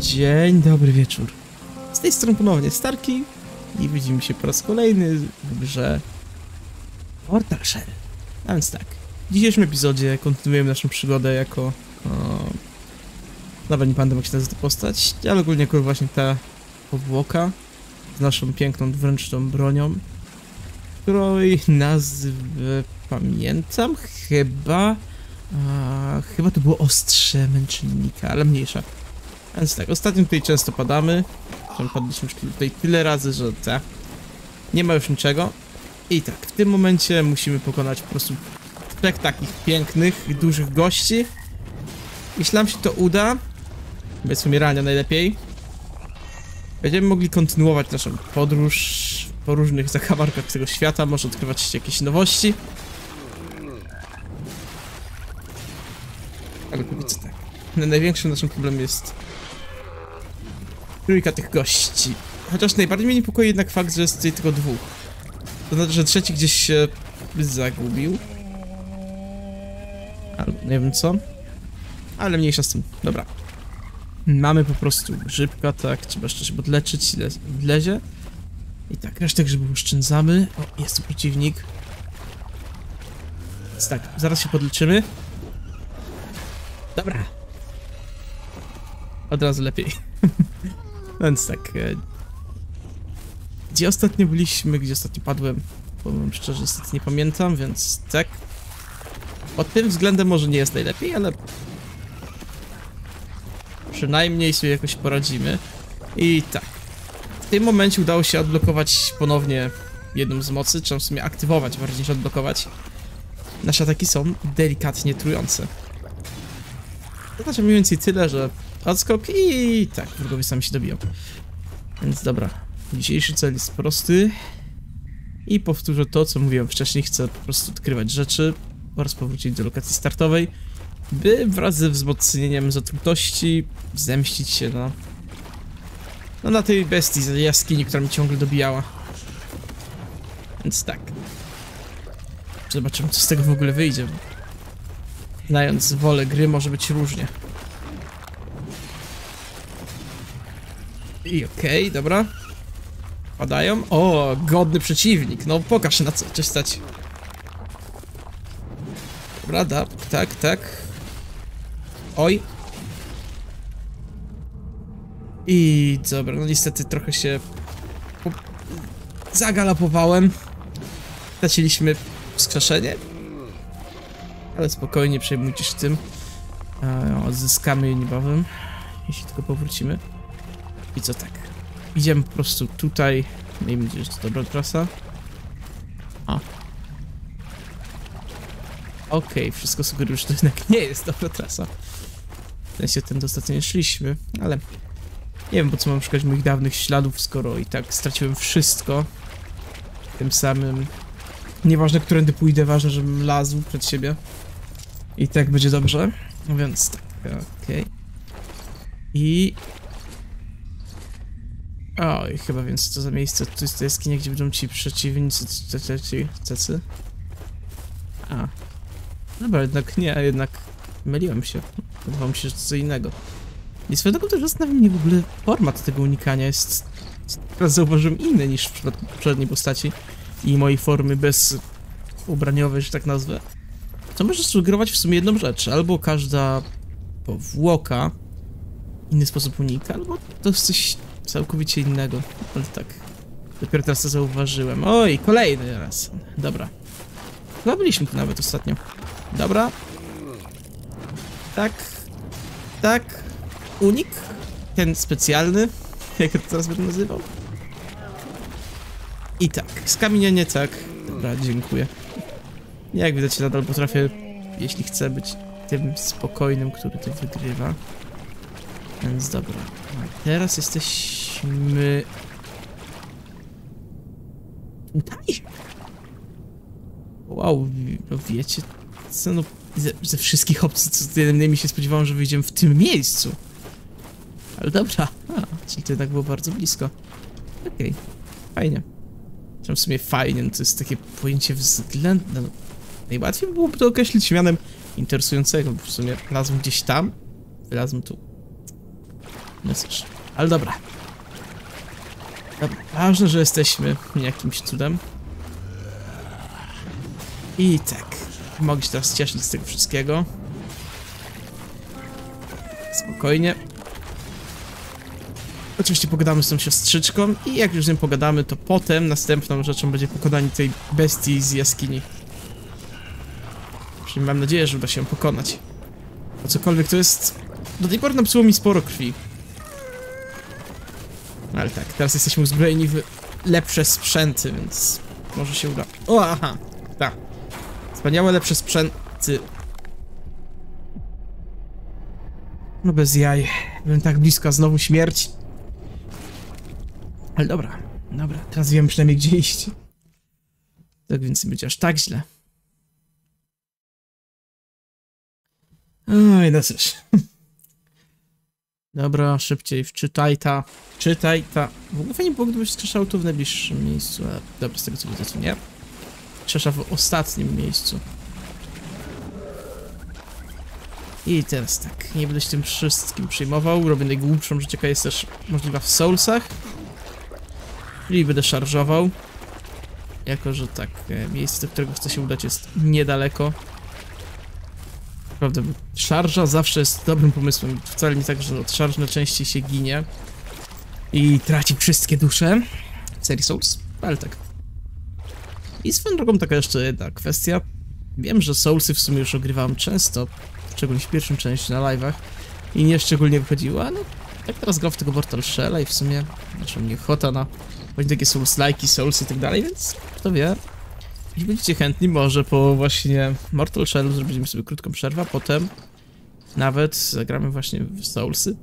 Dzień dobry wieczór. Z tej strony ponownie Starki i widzimy się po raz kolejny w grze Portal Shell. A więc tak, w dzisiejszym epizodzie kontynuujemy naszą przygodę jako... O, nawet nie pamiętam jak się nazywa ta postać, ale ogólnie jako właśnie ta powłoka z naszą piękną dwuręczną bronią, której nazwę pamiętam, chyba... A, chyba to było ostrze męczennika, ale mniejsza. Więc tak, ostatnio tutaj często padamy. Tam padliśmy tutaj tyle razy, że. Nie ma już niczego. I tak, w tym momencie musimy pokonać po prostu trzech takich pięknych, dużych gości. Jeśli nam się to uda, bez umierania najlepiej, będziemy mogli kontynuować naszą podróż po różnych zakamarkach tego świata, może odkrywać jakieś nowości. Ale powiedzmy tak, największym naszym problemem jest trójka tych gości. Chociaż najbardziej mnie niepokoi jednak fakt, że jest tutaj tylko dwóch. To znaczy, że trzeci gdzieś się zagubił. Albo nie wiem co. Ale mniejsza z tym. Dobra. Mamy po prostu grzybka, tak. Trzeba jeszcze się podleczyć, ile wlezie. I tak, resztę grzybów oszczędzamy. O, jest tu przeciwnik. Więc tak, zaraz się podleczymy. Dobra. Od razu lepiej. Więc tak. e, Gdzie ostatnio byliśmy, gdzie ostatnio padłem? Powiem szczerze, niestety nie pamiętam, więc tak. Pod tym względem może nie jest najlepiej, ale przynajmniej sobie jakoś poradzimy. I tak. W tym momencie udało się odblokować ponownie jedną z mocy, czy w sumie aktywować bardziej niż odblokować. Nasze ataki są delikatnie trujące. To znaczy mniej więcej tyle, że odskok i tak, wrogowie sami się dobiją. Więc dobra, dzisiejszy cel jest prosty. I powtórzę to, co mówiłem wcześniej, chcę po prostu odkrywać rzeczy oraz powrócić do lokacji startowej, by wraz ze wzmocnieniem zatrutności zemścić się na... No na tej bestii z jaskini, która mi ciągle dobijała. Więc tak. Zobaczymy, co z tego w ogóle wyjdzie. Znając wolę gry, może być różnie. I okej, dobra. Padają. O, godny przeciwnik. No pokaż na co cię stać. Dobra, da, tak, tak. Oj. I dobra, no niestety trochę się po... zagalopowałem. Straciliśmy wskrzeszenie. Ale spokojnie, przejmujcie się tym. E, odzyskamy je niebawem, jeśli tylko powrócimy. I co tak? Idziemy po prostu tutaj. Miejmy nadzieję, że to dobra trasa. A. Okej, wszystko sugeruje, że to jednak nie jest dobra trasa. W sensie ten ostatnio nie szliśmy, ale... Nie wiem po co mam szukać moich dawnych śladów, skoro i tak straciłem wszystko. Tym samym... Nieważne, którędy pójdę, ważne, żebym lazł przed siebie. I tak będzie dobrze. Więc tak, okej. I Oj, chyba więc co za miejsce. Tu jest to jaskinia, gdzie będą ci przeciwnicy, ci, tacy. A. Dobra, jednak nie, jednak myliłem się. Wydawało mi się, że to co innego. I swoją drogą też zastanawiam mnie w ogóle format tego unikania jest teraz zauważyłem inny niż w przypadku poprzedniej postaci i mojej formy bez ubraniowej, że tak nazwę. To może sugerować w sumie jedną rzecz. Albo każda powłoka inny sposób unika, albo to coś całkowicie innego. Ale tak. Dopiero teraz to zauważyłem. Oj, kolejny raz. Dobra. Chyba byliśmy tu nawet ostatnio. Dobra. Tak. Tak. Unik. Ten specjalny. Jak to teraz będę nazywał. I tak. Skamienienie tak. Dobra, dziękuję. Jak widać, nadal potrafię, jeśli chcę być tym spokojnym, który to wygrywa. Więc dobra. A teraz jesteśmy... Tutaj? Wow, no wiecie co, no ze, ze wszystkich opcji, co innymi się spodziewałem, że wyjdziemy w tym miejscu. Ale dobra, a, czyli to jednak było bardzo blisko. Okej, okay. fajnie. W sumie fajnie, no to jest takie pojęcie względne. No, najłatwiej byłoby to określić mianem interesującego, bo w sumie wlazłem gdzieś tam, wylazłem tu. No cóż, ale dobra. Dobra, ważne, że jesteśmy jakimś cudem. I tak, mogę się teraz cieszyć z tego wszystkiego. Spokojnie. Oczywiście pogadamy z tą siostrzyczką i jak już z nią pogadamy, to potem następną rzeczą będzie pokonanie tej bestii z jaskini. Czyli mam nadzieję, że uda się ją pokonać. Bo cokolwiek to jest... Do tej pory napsuło mi sporo krwi. No Ale tak, teraz jesteśmy uzbrojeni w lepsze sprzęty, więc może się uda. O, aha, tak. Wspaniałe, lepsze sprzęty. No bez jaj. Byłem tak blisko, znowu śmierć. Ale dobra, dobra, teraz wiem przynajmniej gdzie iść. Tak więc nie będzie aż tak źle. Oj, no cóż. Dobra, szybciej wczytaj ta. Czytaj ta. W ogóle fajnie było, gdybyś skrzeszał tu w najbliższym miejscu, ale dobra, z tego co widzę, to nie. Skrzesza w ostatnim miejscu. I teraz tak, nie będę się tym wszystkim przejmował. Robię najgłupszą rzecz, jaka jest też możliwa w Soulsach. Czyli będę szarżował. Jako, że tak, e, miejsce, do którego chcę się udać jest niedaleko. Naprawdę, szarża zawsze jest dobrym pomysłem. Wcale nie tak, że od szarż najczęściej się ginie i traci wszystkie dusze w serii Souls, ale tak. I swoją drogą taka jeszcze jedna kwestia. Wiem, że Soulsy w sumie już ogrywałem często, szczególnie w pierwszym części na live'ach i nie szczególnie wychodziła, no tak teraz gram w tego Mortal Shell'a i w sumie znaczy mnie ochota na właśnie takie Souls-like'i, Souls i tak dalej, więc kto wie, jeśli będziecie chętni, może po właśnie Mortal Shellu zrobimy sobie krótką przerwę, a potem nawet zagramy właśnie w Soulsy.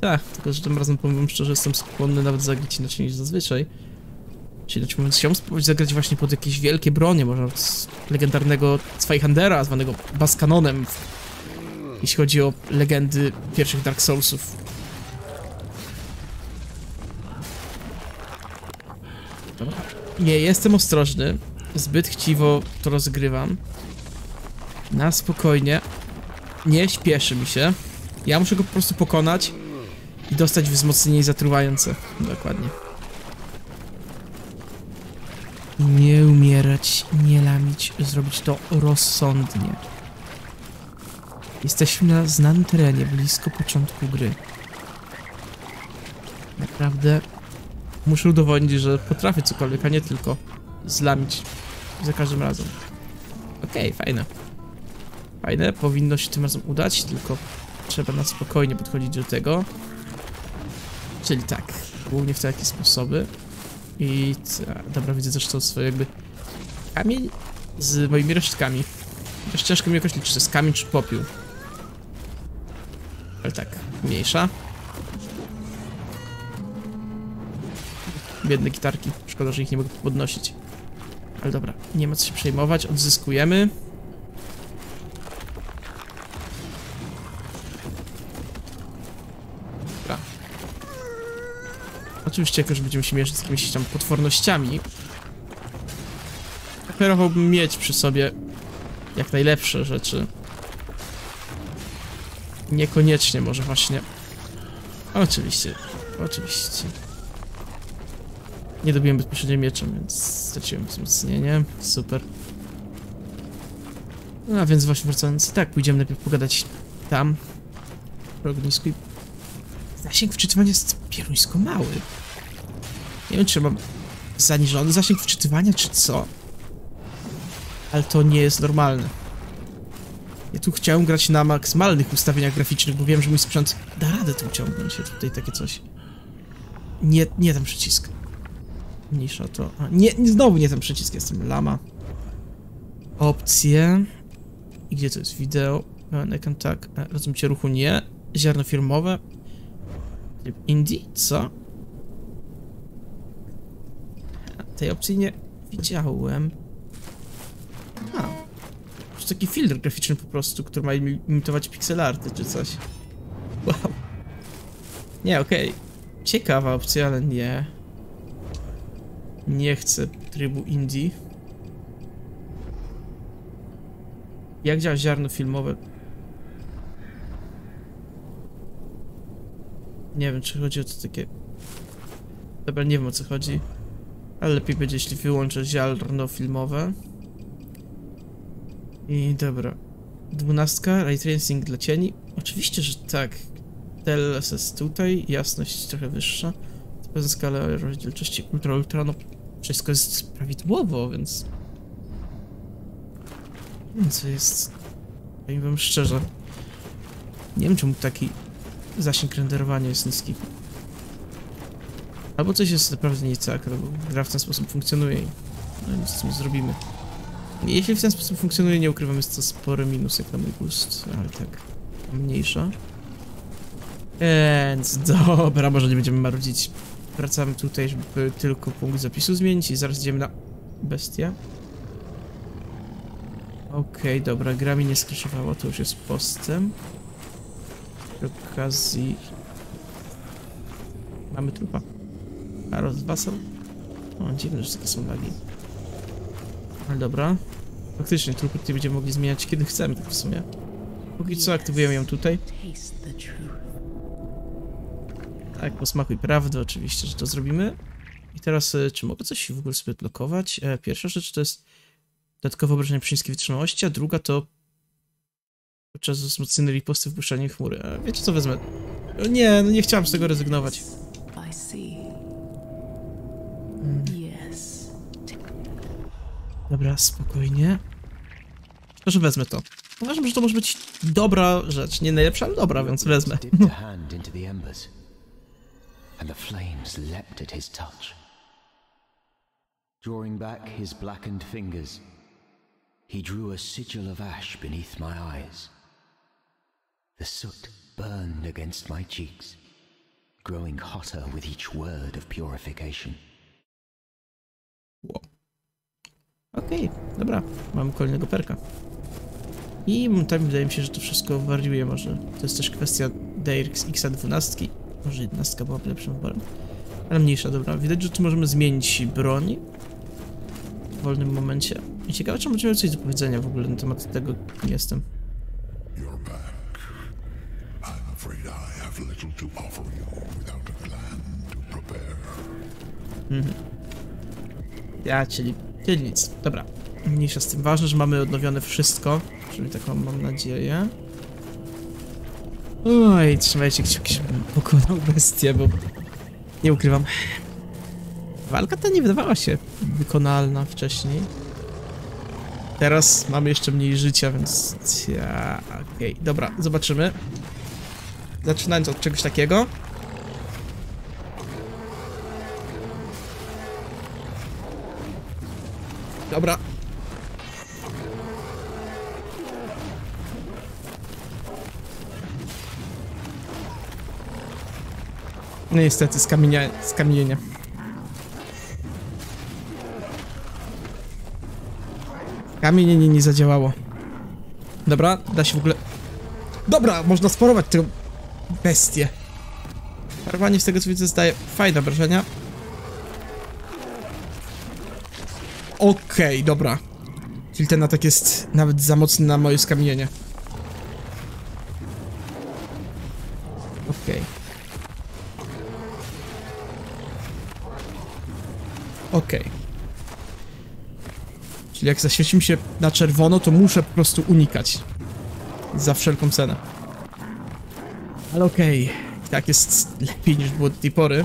Tak, tylko że tym razem powiem szczerze, jestem skłonny nawet zagrać inaczej niż zazwyczaj. Czyli znaczy mówiąc, chciałbym spróbować zagrać właśnie pod jakieś wielkie bronie, może od legendarnego Zweihandera, zwanego Baskanonem, jeśli chodzi o legendy pierwszych Dark Soulsów. Nie, jestem ostrożny. Zbyt chciwo to rozgrywam. Na spokojnie. Nie śpieszy mi się. Ja muszę go po prostu pokonać i dostać wzmocnienie zatruwające. Dokładnie. Nie umierać, nie lamić, zrobić to rozsądnie. Jesteśmy na znanym terenie, blisko początku gry. Naprawdę muszę udowodnić, że potrafię cokolwiek, a nie tylko zlamić za każdym razem. Okej, okay, fajne. Fajne, powinno się tym razem udać, tylko trzeba na spokojnie podchodzić do tego. Czyli tak, głównie w takie sposoby. I dobra, widzę to swoje jakby kamień z moimi resztkami. Też ciężko mi liczyć, czy to jest kamień czy popiół. Ale tak, mniejsza. Biedne gitarki. Szkoda, że ich nie mogę podnosić. Ale dobra, nie ma co się przejmować, odzyskujemy. Dobra. Oczywiście, jak już będziemy się mierzyć z jakimiś tam potwornościami, preferowałbym mieć przy sobie jak najlepsze rzeczy. Niekoniecznie może właśnie. Oczywiście, oczywiście. Nie dobiłem bezpośrednio mieczem, więc straciłem wzmocnienie. Super. No a więc właśnie wracając, tak, pójdziemy najpierw pogadać tam, w ognisku i... Zasięg wczytywania jest pieruńsko mały. Nie wiem, czy mam zaniżony zasięg wczytywania, czy co. Ale to nie jest normalne. Ja tu chciałem grać na maksymalnych ustawieniach graficznych, bo wiem, że mój sprzęt da radę to uciągnąć. Ja tutaj takie coś. Nie, nie ten przycisk. Mniejsza to... A, nie, znowu nie ten przycisk, jestem lama. Opcje. I gdzie to jest? Wideo. Icon tak. Rozumiecie ruchu nie. Ziarno firmowe. Indie? Co? Tej opcji nie widziałem. A. To taki filtr graficzny po prostu, który ma imitować pixelarty czy coś. Wow. Nie, okej. Okay. Ciekawa opcja, ale nie. Nie chcę trybu indie. Jak działa ziarno filmowe? Nie wiem, czy chodzi o to takie... Dobra, nie wiem o co chodzi. Ale lepiej będzie, jeśli wyłączę ziarno filmowe. I dobra. Dwunastka, ray tracing dla cieni. Oczywiście, że tak. DLSS tutaj, jasność trochę wyższa. Pewna skala rozdzielczości ultra, ultra, no wszystko jest prawidłowo, więc... Wiem, co jest... Powiem wam szczerze. Nie wiem, czemu taki zasięg renderowania jest niski. Albo coś jest naprawdę nie tak, albo gra w ten sposób funkcjonuje i no nic z tym zrobimy. Jeśli w ten sposób funkcjonuje, nie ukrywam, jest to spory minus jak na mój gust, ale tak, mniejsza. Więc dobra, może nie będziemy marudzić. Wracamy tutaj, żeby tylko punkt zapisu zmienić i zaraz idziemy na bestię. Okej, dobra, gra mi nie skraszowała, to już jest postęp. Przy okazji... Mamy trupa. A rozwasal? O, dziwne, że takie są lagi. Ale dobra. Faktycznie, trupy tutaj będziemy mogli zmieniać kiedy chcemy, tak w sumie. Póki co aktywujemy ją tutaj. Tak, posmakuj prawdy, oczywiście, że to zrobimy. I teraz, e, czy mogę coś w ogóle sobie blokować? E, pierwsza rzecz to jest dodatkowe obrażenie przy niskiej wytrzymałości, a druga to podczas wzmocnionej riposty wpuszczanie chmury. E, wiecie co, wezmę? O nie, no nie chciałem z tego rezygnować. Yes. Dobra, spokojnie. Proszę, wezmę to. Uważam, że to może być dobra rzecz. Nie najlepsza, ale dobra, więc wezmę. And the flames leapt at his touch. Drawing back his blackened fingers, he drew a sigil of ash beneath my eyes. The soot burned against my cheeks, growing hotter with each word of purification. Okej, dobra, mamy kolejnego perka. I momentami wydaje mi się, że to wszystko wariuje może. To jest też kwestia DRX X12. Może 11 byłaby lepszym wyborem. Ale mniejsza, dobra. Widać, że tu możemy zmienić broń w wolnym momencie. I ciekawe, czy będziemy coś do powiedzenia w ogóle na temat tego, kim jestem. Prepare. Ja, czyli, czyli nic. Dobra. Mniejsza z tym. Ważne, że mamy odnowione wszystko. Przynajmniej taką mam nadzieję. Oj, trzymajcie kciuki, żebym pokonał bestię, bo nie ukrywam. Walka ta nie wydawała się wykonalna wcześniej. Teraz mamy jeszcze mniej życia, więc... Ja... Okej, dobra, zobaczymy. Zaczynając od czegoś takiego. Dobra. No niestety, skamienia, skamienienia. Kamienienie nie zadziałało. Dobra, da się w ogóle... Dobra, można sporować tę bestię. Parowanie z tego co widzę zdaje fajne wrażenia. Okej, dobra. Czyli ten atak jest nawet za mocny na moje skamienienie. Jak zaświeci mi się na czerwono, to muszę po prostu unikać. Za wszelką cenę. Ale okej. I tak jest lepiej niż było do tej pory.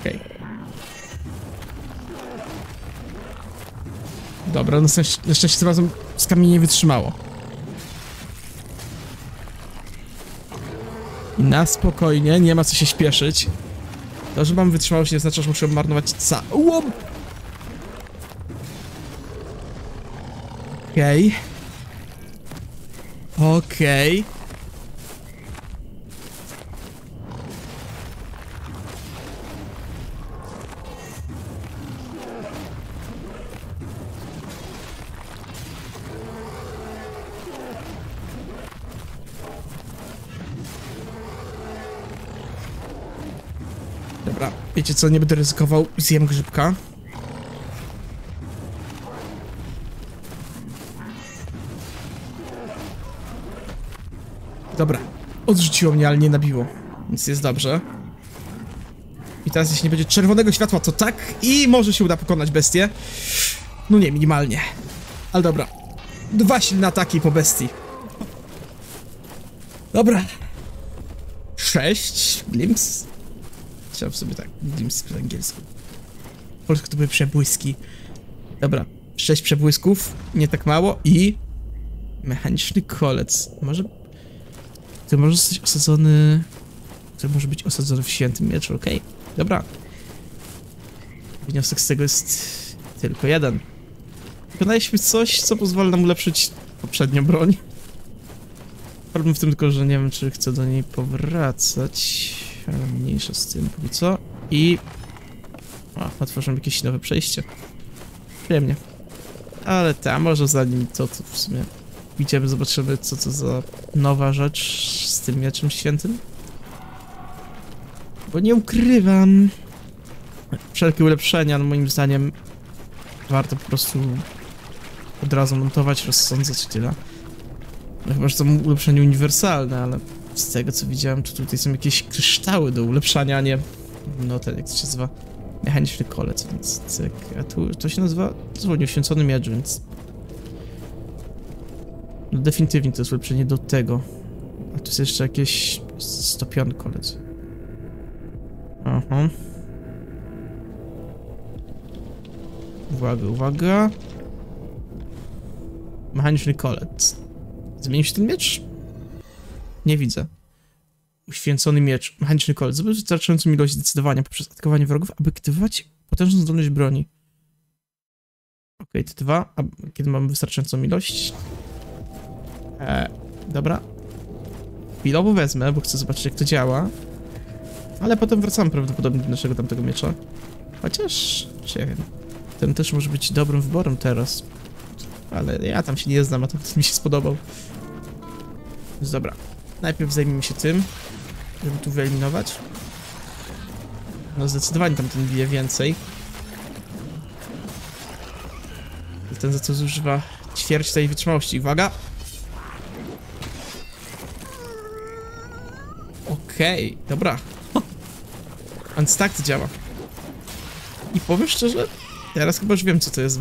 Okej. Dobra, na, szczęście- na szczęście tym razem z kamieni nie wytrzymało. Na spokojnie, nie ma co się śpieszyć. To, że mam wytrzymałość nie oznacza, że muszę marnować ca... Okej. Okej. Dobra, Wiecie co, nie będę ryzykował, zjem grzybka. Dobra, odrzuciło mnie, ale nie nabiło, więc jest dobrze. I teraz jeśli nie będzie czerwonego światła, to tak i może się uda pokonać bestię. No nie, minimalnie. Ale dobra, dwa silne ataki po bestii. Dobra. Sześć, blimps. Chciałem sobie tak. Glimpse po angielsku. Po polsku to były przebłyski. Dobra. Sześć przebłysków. Nie tak mało. I... Mechaniczny kolec. Może... To może zostać osadzony... To może być osadzony w świętym mieczu, okej. Dobra. Wniosek z tego jest tylko jeden. Wykonaliśmy coś, co pozwala nam ulepszyć poprzednią broń. Problem w tym tylko, że nie wiem, czy chcę do niej powracać. Ale mniejsza z tym póki co. I... O, otworzymy jakieś nowe przejście. Przyjemnie. Ale tam może zanim to, to w sumie idziemy, zobaczymy co to za nowa rzecz z tym mieczem świętym. Bo nie ukrywam. Wszelkie ulepszenia, no moim zdaniem, warto po prostu od razu montować, rozsądzać i tyle. No chyba, że to ulepszenie uniwersalne, ale z tego co widziałem, to tutaj są jakieś kryształy do ulepszania, nie... No ten, jak to się nazywa? Mechaniczny kolec, więc cyk. A tu to się nazywa zupełnie uświęcony miecz, więc... No definitywnie to jest ulepszenie do tego. A tu jest jeszcze jakieś stopiony kolec. Aha. Uwaga, uwaga. Mechaniczny kolec. Zmienił się ten miecz? Nie widzę. Uświęcony miecz. Mechaniczny kolec. Wystarczającą ilość zdecydowania poprzez atakowanie wrogów, aby aktywować potężną zdolność broni. Okej, te dwa. A kiedy mamy wystarczającą ilość? Eee, dobra. Chwilowo wezmę, bo chcę zobaczyć jak to działa. Ale potem wracamy prawdopodobnie do naszego tamtego miecza. Chociaż... Czy ja wiem. Ten też może być dobrym wyborem teraz. Ale ja tam się nie znam, a to mi się spodobał. Więc dobra. Najpierw zajmijmy się tym, żeby tu wyeliminować. No zdecydowanie tamten bije więcej. Ten za co zużywa ćwierć tej wytrzymałości. Uwaga! Okej, okay, dobra. Więc tak to działa. I powiem szczerze, teraz chyba już wiem co to jest.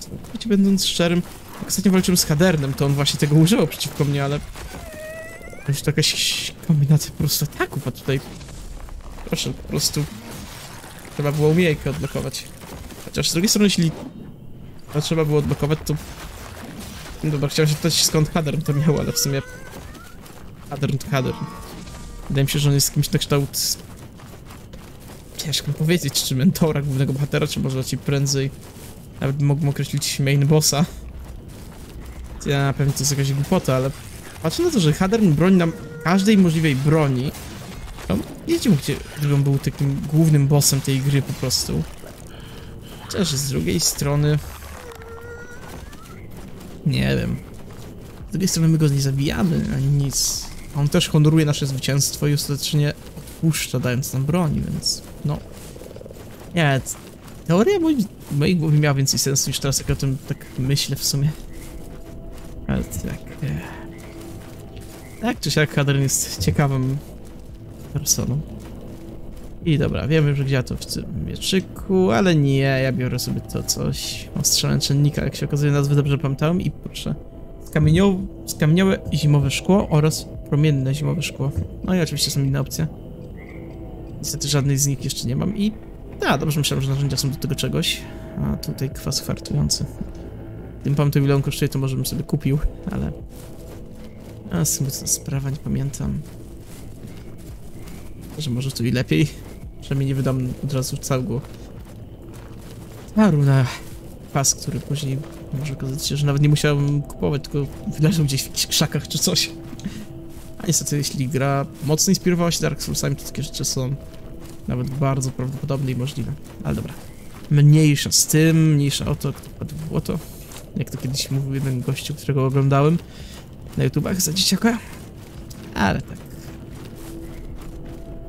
Całkowicie będąc szczerym, jak ostatnio walczyłem z Hadernem, to on właśnie tego używał przeciwko mnie, ale... Już to jakaś kombinacja po prostu ataków, a tutaj... Proszę, po prostu... Trzeba było umiejętnie odblokować. Chociaż z drugiej strony, jeśli to trzeba było odblokować, to... Dobra, chciałem się pytać skąd Hadern to miał, ale w sumie... Hadern to Hadern. Wydaje mi się, że on jest kimś na kształt ciężko powiedzieć, czy mentora głównego bohatera, czy może raczej prędzej nawet bym mógł określić main bossa. Ja na pewno to jest jakaś głupota, ale patrzę na to, że Hadern broni nam każdej możliwej broni. No, wiecie, gdzie gdyby był takim głównym bossem tej gry po prostu. Chociaż z drugiej strony... Nie wiem. Z drugiej strony my go nie zabijamy, ani nic. On też honoruje nasze zwycięstwo i ostatecznie odpuszcza, dając nam broń, więc no... Nie, teoria moi, mojej głowie miała więcej sensu niż teraz, jak o tym tak myślę w sumie. Ale tak... Tak czy siak Hadron jest ciekawym personą. I dobra, wiemy, że gdzie to w tym mieczyku, ale nie, ja biorę sobie to coś. Mam strzelęczennika, jak się okazuje, nazwy dobrze pamiętałem i proszę. Skamienio... Skamieniałe zimowe szkło oraz promienne zimowe szkło. No i oczywiście są inne opcje. Niestety żadnej z nich jeszcze nie mam i... A, dobrze myślałem, że narzędzia są do tego czegoś. A tutaj kwas hartujący. Gdybym pamiętał ile on kosztuje, to może bym sobie kupił, ale... A, smutna sprawa, nie pamiętam. Że może tu i lepiej. Przynajmniej nie wydam od razu całego taru na pas, który później może okazać się, że nawet nie musiałem kupować, tylko wyleżał gdzieś w jakichś krzakach czy coś. A niestety, jeśli gra mocno inspirowała się Dark Soulsami, to takie rzeczy są nawet bardzo prawdopodobne i możliwe. Ale dobra. Mniejsza z tym, mniejsza o to, kto padł w błoto. Jak to kiedyś mówił jeden gościu, którego oglądałem na YouTubach za dzieciaka. Ale tak.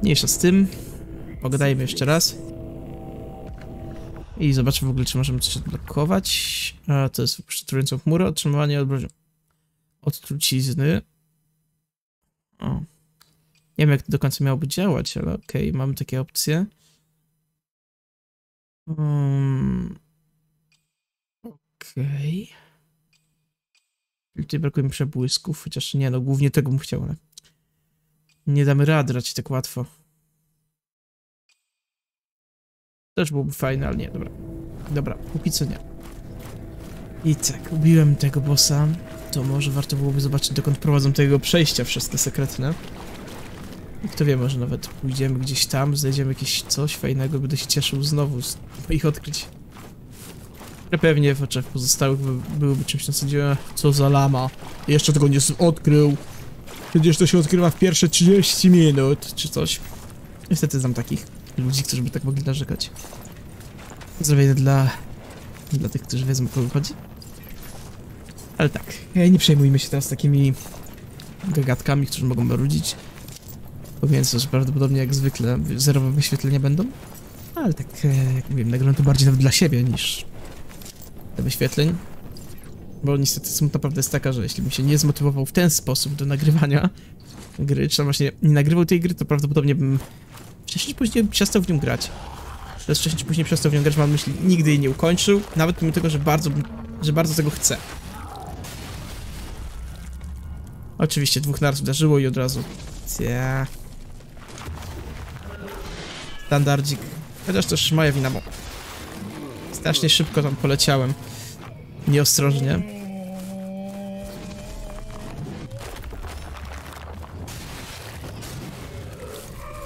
Mniejsza z tym. Pogadajmy jeszcze raz. I zobaczmy w ogóle, czy możemy coś odblokować. A, to jest wyprzedzającą chmurę, otrzymywanie odbrożenia. Od trucizny. O. Nie wiem, jak to do końca miałoby działać, ale okej, mamy takie opcje. Um, okej. Tutaj brakuje mi przebłysków, chociaż nie, no głównie tego bym chciał, ale nie damy rady raczej tak łatwo. Też byłoby fajne, ale nie, dobra. Dobra, póki co nie. I tak, ubiłem tego bossa, to może warto byłoby zobaczyć, dokąd prowadzą tego przejścia przez te sekretne. I kto wie, może nawet pójdziemy gdzieś tam, znajdziemy jakieś coś fajnego, będę się cieszył znowu z ich odkryć. Ale pewnie w oczach pozostałych by, czymś na zasadzie, co za lama. Jeszcze tego nie odkrył. Przecież to się odkrywa w pierwsze 30 minut, czy coś. Niestety znam takich ludzi, którzy by tak mogli narzekać. Zrobię dla, dla tych, którzy wiedzą o kogo chodzi. Ale tak, e, nie przejmujmy się teraz takimi gagatkami, którzy mogą marudzić. Pomijając to, że prawdopodobnie jak zwykle zerowe wyświetlenia będą. Ale tak, e, jak mówiłem, nagrywam to bardziej nawet dla siebie niż wyświetleń. Bo niestety smutna prawda jest taka, że jeśli bym się nie zmotywował w ten sposób do nagrywania gry, czy tam właśnie nie nagrywał tej gry, to prawdopodobnie bym wcześniej później przestał w nią grać. Teraz wcześniej później przestał w nią grać, mam myśli, nigdy jej nie ukończył, nawet pomimo tego, że bardzo, że bardzo tego chcę. Oczywiście dwóch naraz uderzyło i od razu... Cia. Standardzik. Chociaż też moja wina, bo strasznie szybko tam poleciałem. Nieostrożnie.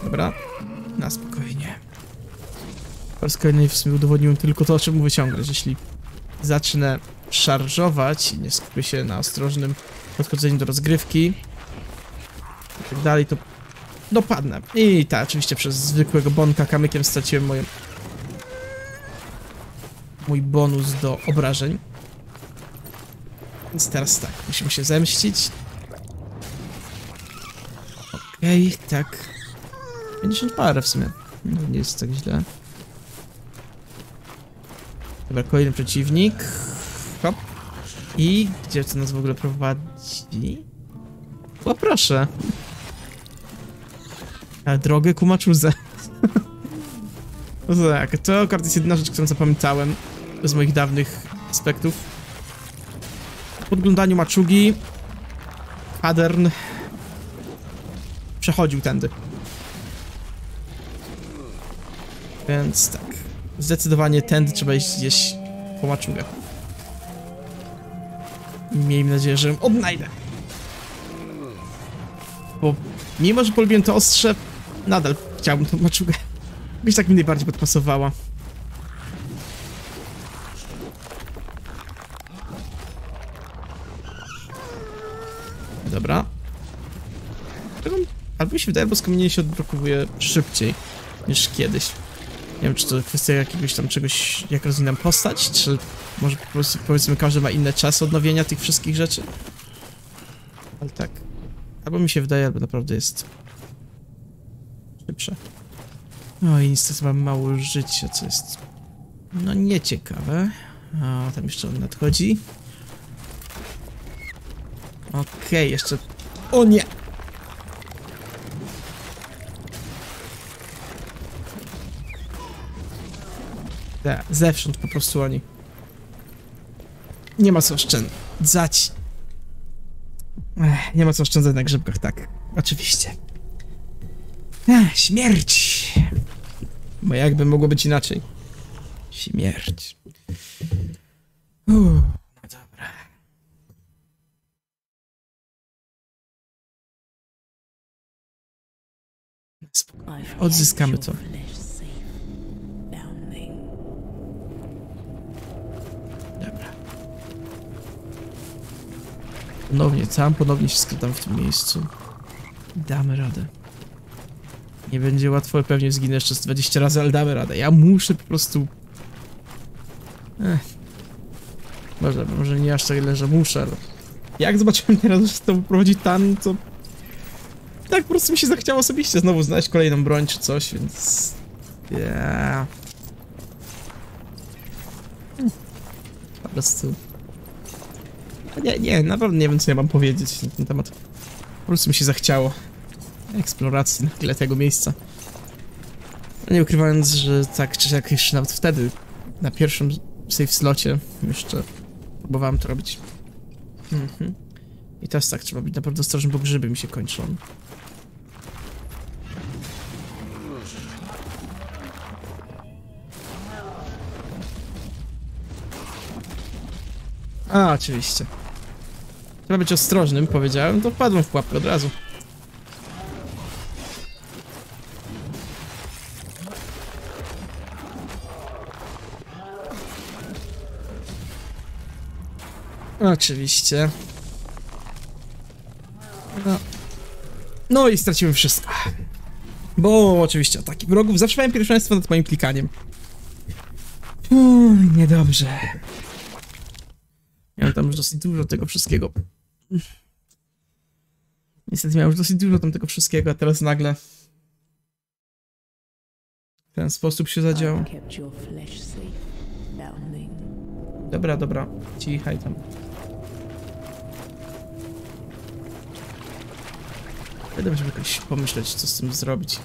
Dobra, na spokojnie. Po raz kolejny w sumie udowodniłem tylko to, o czym że jeśli zacznę szarżować i nie skupię się na ostrożnym podchodzeniu do rozgrywki i tak dalej, to dopadnę. I tak, oczywiście przez zwykłego bonka kamykiem straciłem moją mój bonus do obrażeń. Więc teraz tak, musimy się zemścić. Okej, tak. 50 parę w sumie. No, nie jest tak źle. Dobra, kolejny przeciwnik. Hop. I gdzie to nas w ogóle prowadzi? O proszę. A drogę ku maczuzę. No tak, to akurat jest jedyna rzecz, którą zapamiętałem z moich dawnych aspektów. Podglądaniu maczugi Hadern przechodził tędy. Więc tak, zdecydowanie tędy trzeba iść gdzieś po maczugę. Miejmy nadzieję, że ją odnajdę. Bo mimo, że polubiłem to ostrze, nadal chciałbym tą maczugę. Byś tak mi najbardziej podpasowała. Się wydaje, bo skamienienie się odblokowuje szybciej niż kiedyś. Nie wiem, czy to kwestia jakiegoś tam czegoś, jak rozwinam postać, czy może po prostu powiedzmy każdy ma inne czasy odnowienia tych wszystkich rzeczy. Ale tak. Albo mi się wydaje, albo naprawdę jest szybsze. No i niestety mam mało życia, co jest no nieciekawe. A tam jeszcze on nadchodzi. Okej, jeszcze... O nie! Tak, zewsząd po prostu oni. Nie ma co oszczędzać. Ech, nie ma co oszczędzać na grzybkach, tak. Oczywiście. Ech, śmierć! Bo jakby mogło być inaczej? Śmierć. Uff, no dobra. Spokojnie. Odzyskamy to. Ponownie, tam ponownie się skradam w tym miejscu. Damy radę. Nie będzie łatwo, pewnie zginę jeszcze z 20 razy, ale damy radę. Ja muszę po prostu... Ech. Może, może nie aż tyle, że muszę, ale... Jak zobaczyłem teraz, że to prowadzi tam, to... Tak po prostu mi się zachciało osobiście znowu znaleźć kolejną broń czy coś, więc... Yeah. Po prostu... Nie, nie, naprawdę nie wiem co ja mam powiedzieć na ten temat. Po prostu mi się zachciało eksploracji nagle tego miejsca. Nie ukrywając, że tak czy jak jeszcze nawet wtedy, na pierwszym save slocie, jeszcze próbowałem to robić. Mhm. I teraz tak, trzeba być naprawdę ostrożnym, bo grzyby mi się kończą. A, oczywiście. Trzeba być ostrożnym, powiedziałem, to wpadłem w pułapkę od razu. Oczywiście. No. no i straciłem wszystko. Bo oczywiście ataki wrogów zawsze miałem pierwszeństwo nad moim klikaniem. Uuu, niedobrze. Miałem tam już dosyć dużo tego wszystkiego. Niestety miałem już dosyć dużo tam tego wszystkiego, a teraz nagle w ten sposób się zadziało. Dobra, dobra, cichaj tam. Będę żeby jakoś pomyśleć, co z tym zrobić.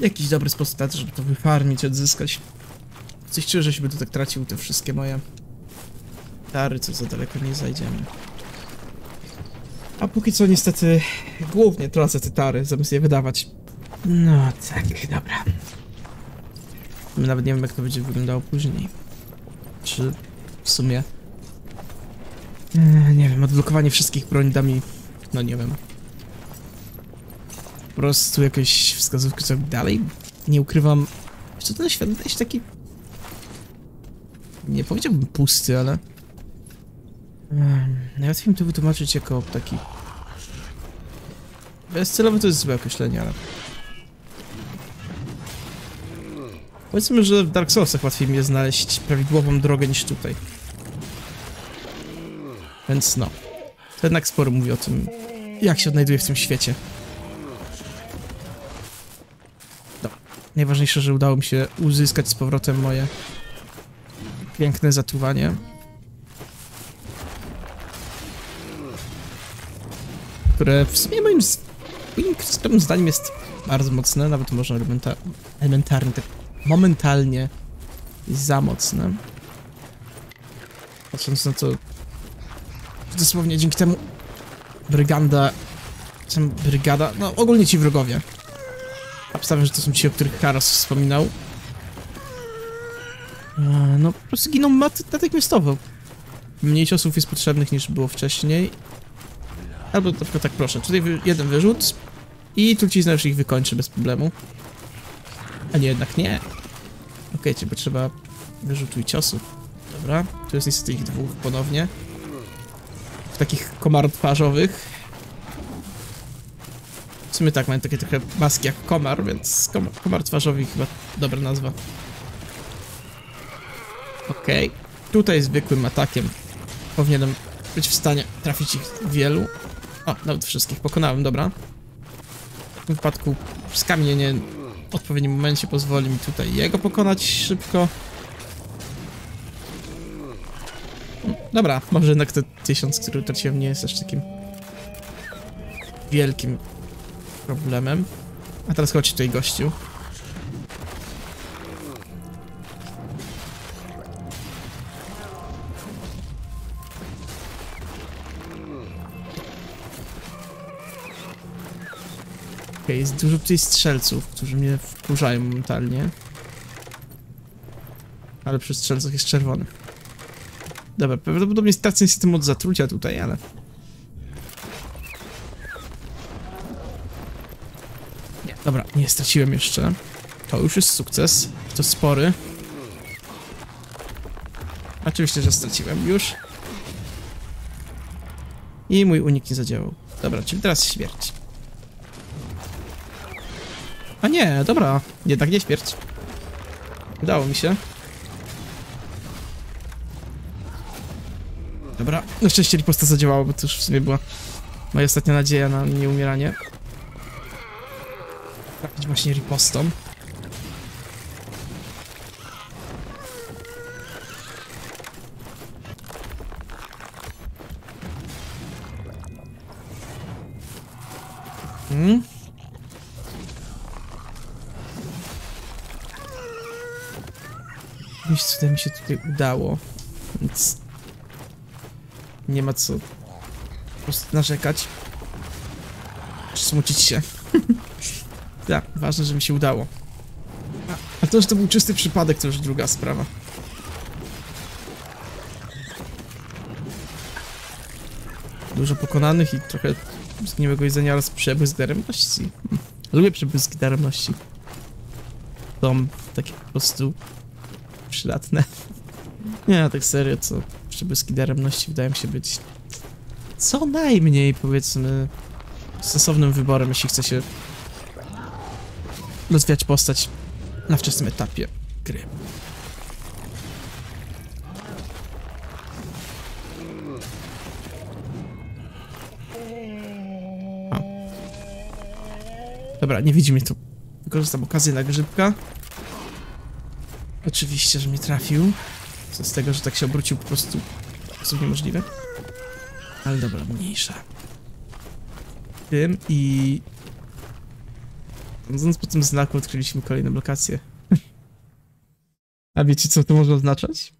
Jakiś dobry sposób na to, żeby to wyfarmić, odzyskać. Coś czuję, że się będę tak tracił te wszystkie moje dary, co za daleko nie zajdziemy. A póki co niestety głównie tracę te tary, zamiast je wydawać. No tak, dobra. Nawet nie wiem jak to będzie wyglądało później. Czy w sumie... Eee, nie wiem, odblokowanie wszystkich broni da mi... No nie wiem. Po prostu jakieś wskazówki, co dalej. Nie ukrywam... Co ten świat się taki... Nie powiedziałbym pusty, ale... Najłatwiej mi to wytłumaczyć jako taki... Bezcelowy to jest złe określenie, ale... Powiedzmy, że w Dark Soulsach łatwiej mi jest znaleźć prawidłową drogę niż tutaj. Więc no. To jednak sporo mówi o tym, jak się odnajduję w tym świecie. No. Najważniejsze, że udało mi się uzyskać z powrotem moje piękne zatuwanie. Które w sumie moim, moim zdaniem jest bardzo mocne, nawet można elementa elementarnie, tak momentalnie za mocne. Patrząc na to, dosłownie dzięki temu bryganda, sam brygada, no ogólnie ci wrogowie. Obstawiam, że to są ci, o których Karas wspominał. E, No, po prostu giną mat- natychmiastowo. Mniej ciosów jest potrzebnych niż było wcześniej. Albo na przykład tak proszę, tutaj jeden wyrzut i trucizna już ich wykończy bez problemu. A nie, jednak nie. Okej, okay, trzeba wyrzutu i ciosów. Dobra, tu jest niestety ich dwóch ponownie. W takich komar twarzowych. W sumie tak, mają takie trochę maski jak komar, więc komar, komar twarzowy chyba dobra nazwa. Okej, okay. tutaj zwykłym atakiem powinienem być w stanie trafić ich wielu. O, nawet wszystkich pokonałem, dobra. W tym wypadku skamienienie w odpowiednim momencie pozwoli mi tutaj jego pokonać szybko. Dobra, może jednak te tysiąc, który utraciłem, nie jest aż takim wielkim problemem. A teraz chodź tutaj gościu. Jest dużo tutaj strzelców, którzy mnie wkurzają momentalnie. Ale przy strzelcach jest czerwony. Dobra, prawdopodobnie stracę system od zatrucia tutaj, ale... Nie, dobra, nie straciłem jeszcze. To już jest sukces. To spory. Oczywiście, że straciłem już. I mój unik nie zadziałał. Dobra, czyli teraz śmierć. Nie, dobra, jednak nie śmierć. Udało mi się. Dobra, na szczęście riposta zadziałała, bo to już w sumie była moja ostatnia nadzieja na nieumieranie. Trafić właśnie ripostą. Jakimś cudem mi się tutaj udało, więc nie ma co po prostu narzekać. Czy smucić się. tak, ważne, że mi się udało. A, to, że to był czysty przypadek, to już druga sprawa. Dużo pokonanych i trochę zgniłego jedzenia oraz przebłysk daremności. Lubię przebłyski daremności. Są takie po prostu przydatne. Nie, no tak serio, co przebłyski daremności wydają się być co najmniej, powiedzmy, sensownym wyborem, jeśli chce się rozwijać postać na wczesnym etapie gry. Dobra, nie widzi mnie tu. Wykorzystam okazję na grzybka. Oczywiście, że mnie trafił. Co z tego, że tak się obrócił po prostu w sposób niemożliwy. Ale dobra, mniejsza. Tym i... Chodząc po tym znaku odkryliśmy kolejną lokację. A wiecie co to może oznaczać?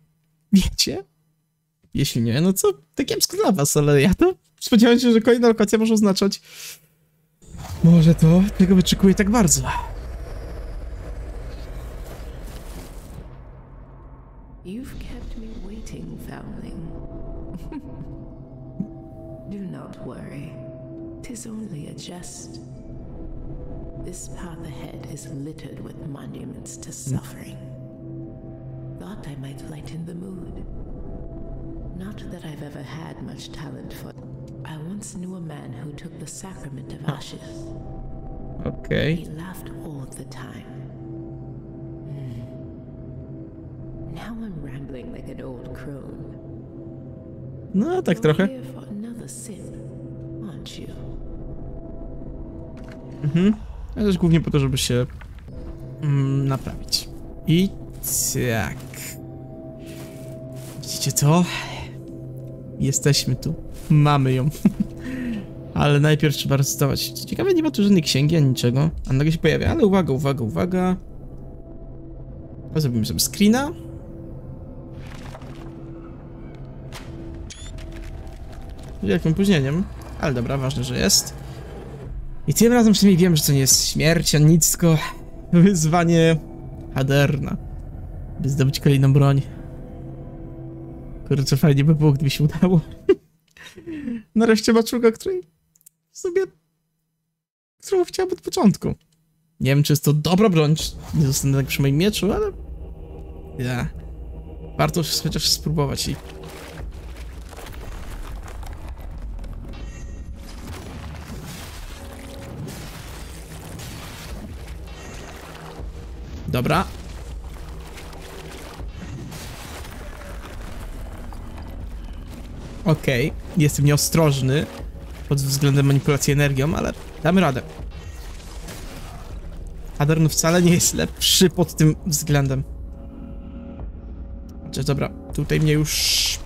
Wiecie? Jeśli nie, no co, tak kiepsko dla was, ale ja to spodziewałem się, że kolejna lokacja może oznaczać... Może to, czego wyczekuję tak bardzo. Jest. This path ahead is littered with monuments to suffering. Thought I might lighten the mood. Not that I've ever had much talent for. I once knew a man who took the sacrament of ashes. Okay. He laughed all the time. Hmm. Now I'm rambling like an old crone. No, tak trochę. for another sip, aren't you? Mhm. Ale też głównie po to, żeby się mm, naprawić. I tak. Widzicie to? Jesteśmy tu. Mamy ją. ale najpierw trzeba recytować. Ciekawe, nie ma tu żadnej księgi ani niczego. A nagle się pojawia, ale uwaga, uwaga, uwaga. Zrobimy sobie screena. Z wielkim opóźnieniem. Ale dobra, ważne, że jest. I tym razem przynajmniej wiem, że to nie jest śmierć, ani nic, tylko wyzwanie Haderna. By zdobyć kolejną broń. Kurczę, fajnie by było, gdyby się udało. Nareszcie maczuga, której sobie... którą chciałem od początku. Nie wiem, czy jest to dobra broń, nie zostanę tak przy moim mieczu, ale... Ja... Warto chociaż spróbować i... Dobra. Okej, jestem nieostrożny pod względem manipulacji energią, ale damy radę. Adern wcale nie jest lepszy pod tym względem. Znaczy, dobra, tutaj mnie już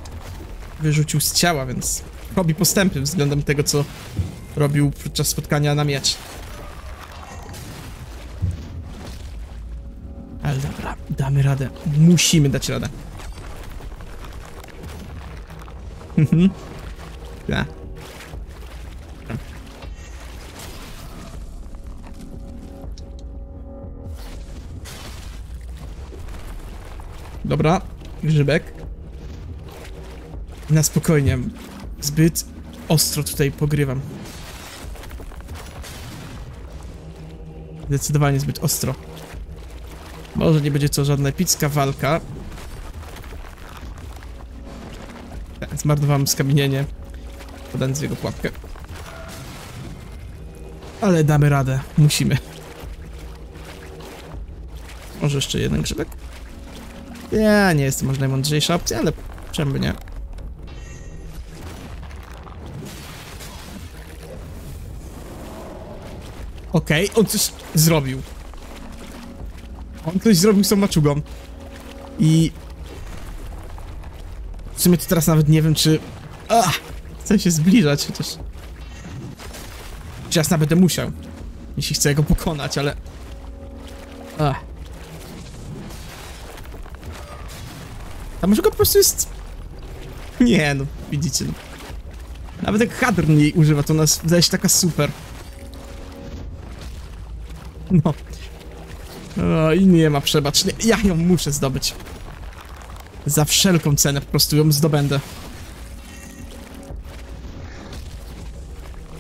wyrzucił z ciała, więc robi postępy względem tego, co robił podczas spotkania na miecz. Damy radę. Musimy dać radę. Mhm. Dobra, grzybek. Na spokojnie. Zbyt ostro tutaj pogrywam. Zdecydowanie zbyt ostro. Może nie będzie to żadna epicka walka. Tak, zmarnowałem skamienienie. Podając jego pułapkę. Ale damy radę. Musimy. Może jeszcze jeden grzybek? Ja nie jestem może najmądrzejsza opcja, ale czemu nie? Okej, on coś zrobił. Coś zrobił z tą maczugą. I... W sumie to teraz nawet nie wiem, czy... Ach, chcę się zbliżać, chociaż... Rzecz jasna będę musiał. Jeśli chcę go pokonać, ale... Ach. A może go po prostu jest... Nie no, widzicie no. Nawet jak Hadron jej używa, to ona zdaje się taka super. No. O, I nie ma przebacz. Nie, ja ją muszę zdobyć. Za wszelką cenę po prostu ją zdobędę.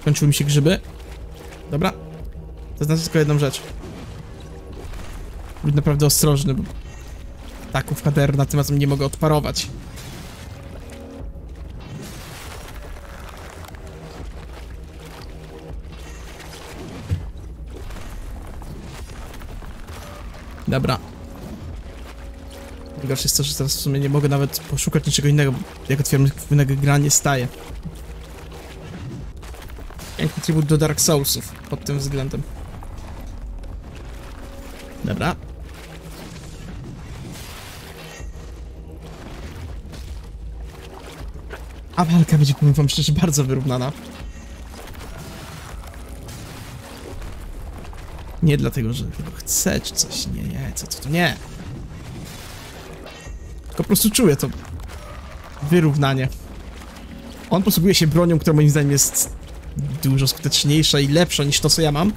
Kończyły mi się grzyby. Dobra. To znaczy tylko jedną rzecz. Być naprawdę ostrożny, bo taków Haderna tym razem nie mogę odparować. Dobra. Najgorsze jest to, że teraz w sumie nie mogę nawet poszukać niczego innego, jak otwieram innego gra nie staje. Piękny tribut do Dark Soulsów pod tym względem. Dobra. A walka będzie, powiem wam szczerze, bardzo wyrównana. Nie dlatego, że chcę czy coś. Nie, nie, co to, to nie. Tylko po prostu czuję to wyrównanie. On posługuje się bronią, która moim zdaniem jest dużo skuteczniejsza i lepsza niż to, co ja mam.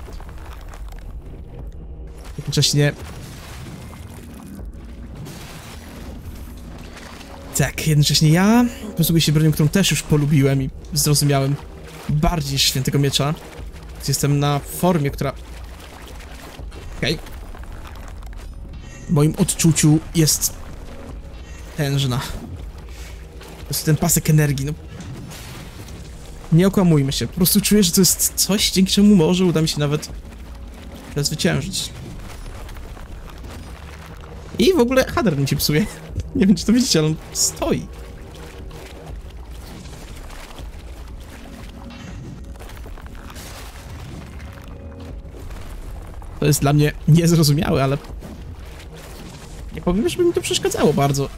Jednocześnie... Tak, jednocześnie ja posługuję się bronią, którą też już polubiłem i zrozumiałem bardziej Świętego Miecza. Jestem na formie, która... Okej. Okay. W moim odczuciu jest tężna. To jest ten pasek energii, no nie okłamujmy się, po prostu czuję, że to jest coś, dzięki czemu może uda mi się nawet przezwyciężyć. I w ogóle Hadar mi się psuje. Nie wiem, czy to widzicie, ale on stoi. Jest dla mnie niezrozumiałe, ale... Nie powiem, żeby mi to przeszkadzało bardzo.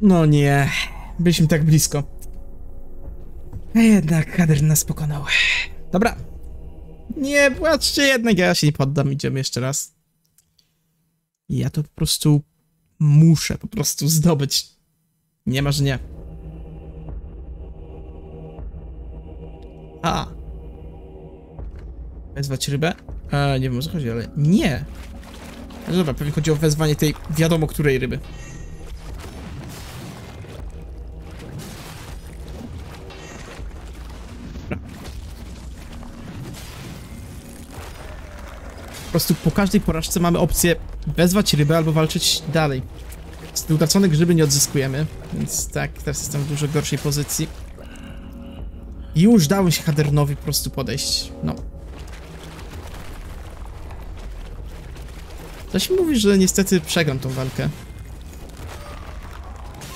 No nie, byliśmy tak blisko. A jednak Kader nas pokonał. Dobra. Nie płaczcie jednak, ja się nie poddam, idziemy jeszcze raz. Ja to po prostu muszę po prostu zdobyć. Nie ma, że nie. A. Wezwać rybę? E, nie wiem o co chodzi, ale nie. No dobra, pewnie chodzi o wezwanie tej wiadomo której ryby. Po prostu po każdej porażce mamy opcję wezwać rybę albo walczyć dalej. Z utracone grzyby nie odzyskujemy, więc tak, teraz jestem w dużo gorszej pozycji. Już dało się Hadernowi po prostu podejść, no. Coś mi mówi, że niestety przegram tą walkę.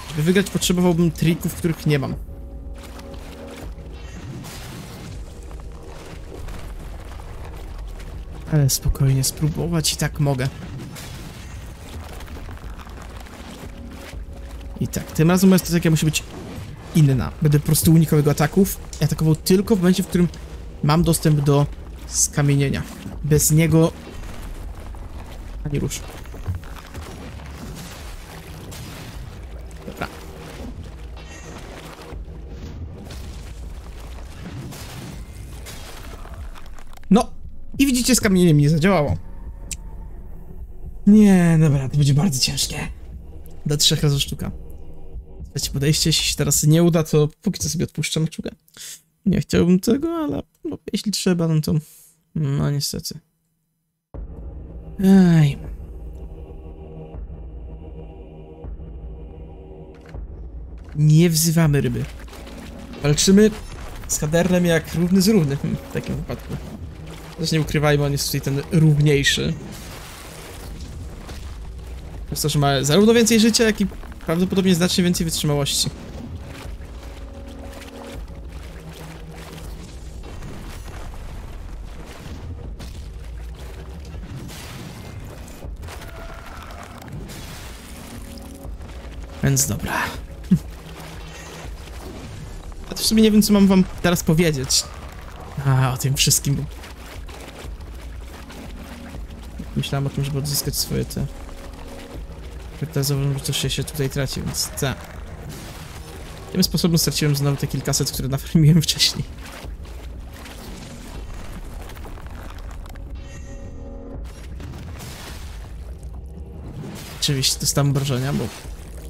Żeby wygrać potrzebowałbym trików, których nie mam. Ale spokojnie, spróbować i tak mogę. I tak, tym razem moja strategia musi być inna. Będę po prostu unikał jego ataków i atakował tylko w momencie, w którym mam dostęp do skamienienia. Bez niego... Ani rusz. Dobra. No, i widzicie, skamienieniem nie zadziałało. Nie, dobra, to będzie bardzo ciężkie. Do trzech razy sztuka. Słuchajcie, podejście, jeśli się teraz nie uda, to póki co sobie odpuszczę maczugę. Nie chciałbym tego, ale no, jeśli trzeba, no to... No niestety. Ej. Nie wzywamy ryby. Walczymy z kadernem jak równy z równym w takim wypadku. Też nie ukrywajmy, on jest tutaj ten równiejszy. Przez to, że ma zarówno więcej życia, jak i prawdopodobnie znacznie więcej wytrzymałości. Więc dobra. W sumie nie wiem, co mam wam teraz powiedzieć. A, o tym wszystkim. Myślałem o tym, żeby odzyskać swoje te... Teraz zauważyłem, że coś się- tutaj traci, więc tak. Tym sposobem straciłem znowu te kilkaset, które nafarmiłem wcześniej. Oczywiście dostałem obrażenia, bo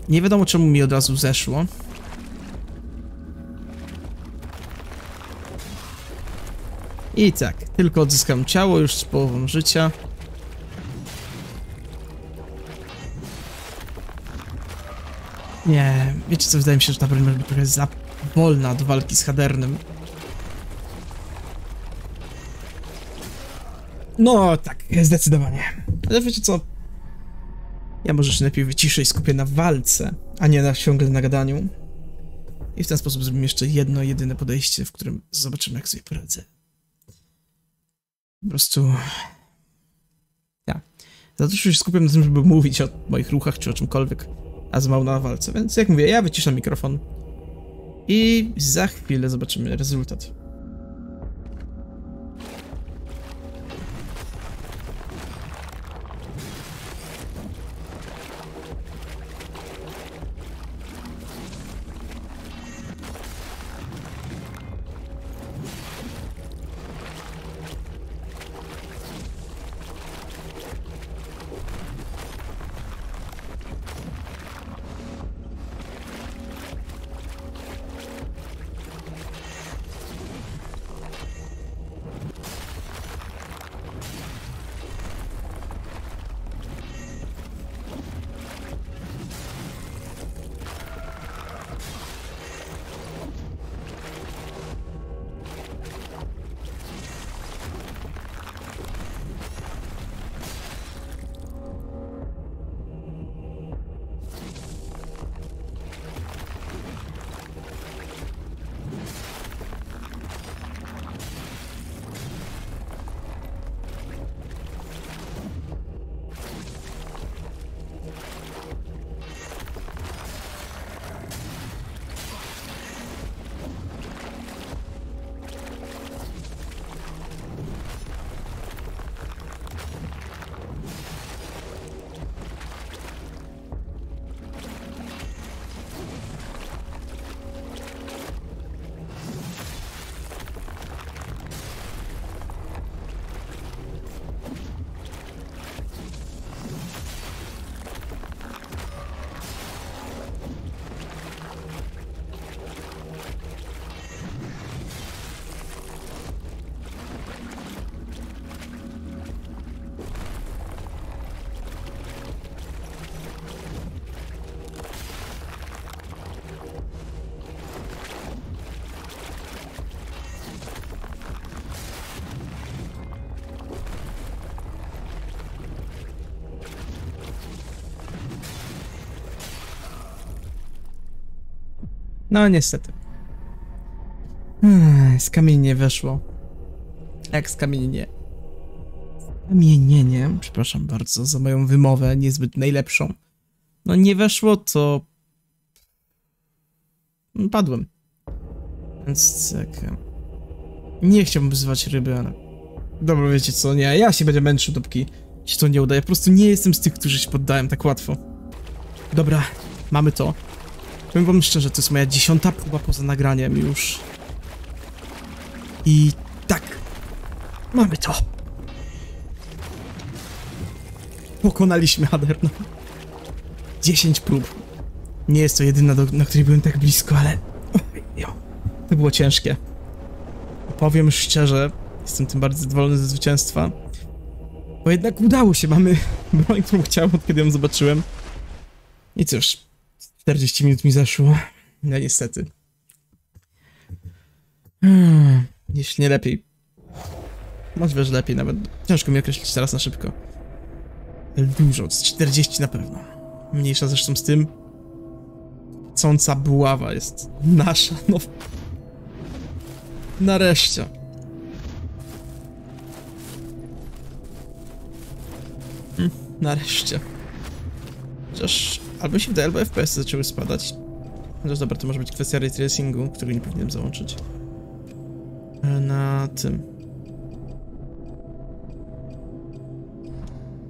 nie wiadomo czemu mi od razu zeszło. I tak, tylko odzyskam ciało już z połową życia. Nie, wiecie co, wydaje mi się, że ta broń może być trochę za wolna do walki z Hadernem. No tak, zdecydowanie. Ale wiecie co? Ja może się lepiej wyciszę i skupię na walce, a nie na ciągle na gadaniu. I w ten sposób zrobimy jeszcze jedno, jedyne podejście, w którym zobaczymy, jak sobie poradzę. Po prostu... Ja. Za dużo się skupiam na tym, żeby mówić o moich ruchach czy o czymkolwiek, a za mało na walce. Więc jak mówię, ja wyciszam mikrofon. I za chwilę zobaczymy rezultat. No niestety. Z kamieni nie weszło. Jak z kamieni nie. Kamienienie, przepraszam bardzo za moją wymowę niezbyt najlepszą. No nie weszło, to... Padłem. Więc tak... Nie chciałbym wyzywać ryby, ale... Dobra, wiecie co, nie, ja się będę męczył, dopóki się to nie uda. Ja po prostu nie jestem z tych, którzy się poddają tak łatwo. Dobra, mamy to. Powiem wam szczerze, to jest moja dziesiąta próba poza nagraniem już. I tak. Mamy to. Pokonaliśmy Haderna. 10 prób. Nie jest to jedyna, do, na której byłem tak blisko, ale... To było ciężkie. Powiem szczerze, jestem tym bardzo zadowolony ze zwycięstwa. Bo jednak udało się, mamy broń, którą chciałem, od kiedy ją zobaczyłem. I cóż, 40 minut mi zeszło. No niestety. Hmm, jeśli nie lepiej. Możliwe, że lepiej nawet. Ciężko mi określić teraz na szybko. Dużo, z 40 na pewno. Mniejsza zresztą z tym. Cąca buława jest nasza, no. Nareszcie. Hmm, nareszcie. Chociaż albo się wydaje, albo FPS zaczęły spadać. No dobra, to może być kwestia ray tracingu, którego nie powinienem załączyć. E, Na tym.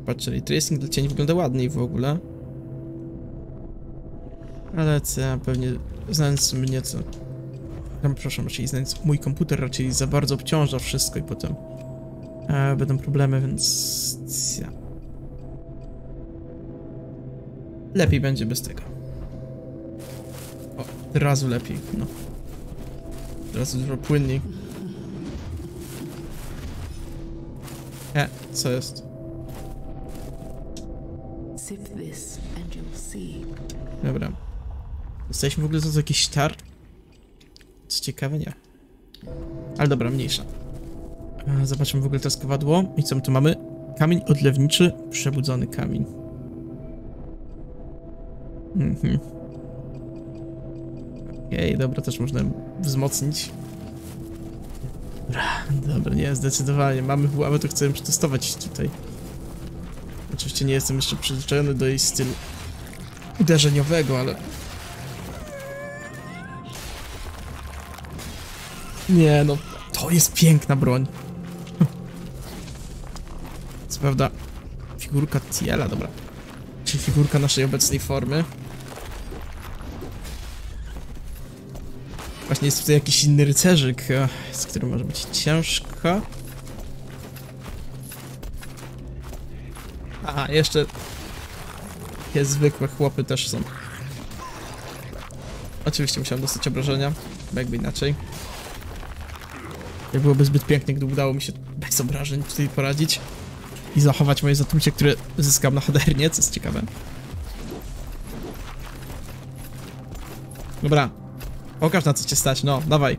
Patrzcie, ray tracing dla cieni wygląda ładniej w ogóle. Ale co, pewnie znając mnie co... No, przepraszam, raczej znając mój komputer raczej za bardzo obciąża wszystko i potem e, będą problemy, więc... Ja. Lepiej będzie bez tego. O, od razu lepiej, no. Od razu dużo płynniej. E, co jest? Dobra. Dostaliśmy w ogóle za to jakiś tar? Co ciekawe, nie. Ale dobra, mniejsza. E, Zobaczmy w ogóle to skowadło. I co my tu mamy? Kamień odlewniczy, przebudzony kamień. Mhm. Okej, dobra, też można wzmocnić. Dobra, dobra, nie, zdecydowanie. Mamy pułapę, to chcemy przetestować tutaj. Oczywiście nie jestem jeszcze przyzwyczajony do jej stylu uderzeniowego, ale... Nie no, to jest piękna broń. Co prawda, figurka Tiela, dobra. Czyli figurka naszej obecnej formy. Właśnie jest tutaj jakiś inny rycerzyk, e, z którym może być ciężko. A, jeszcze takie zwykłe chłopy też są. Oczywiście musiałem dostać obrażenia, bo jakby inaczej. Nie byłoby zbyt pięknie, gdyby udało mi się bez obrażeń tutaj poradzić. I zachować moje zatrucie, które zyskam na hadernie, co jest ciekawe. Dobra. Pokaż na co cię stać, no, dawaj.